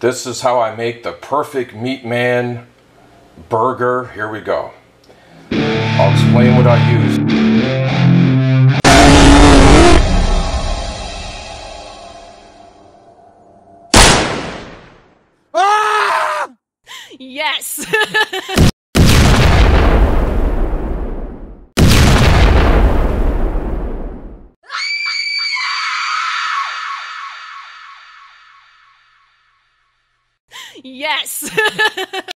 This is how I make the perfect Meat Man burger. Here we go. I'll explain what I use. Ah! Yes! yes!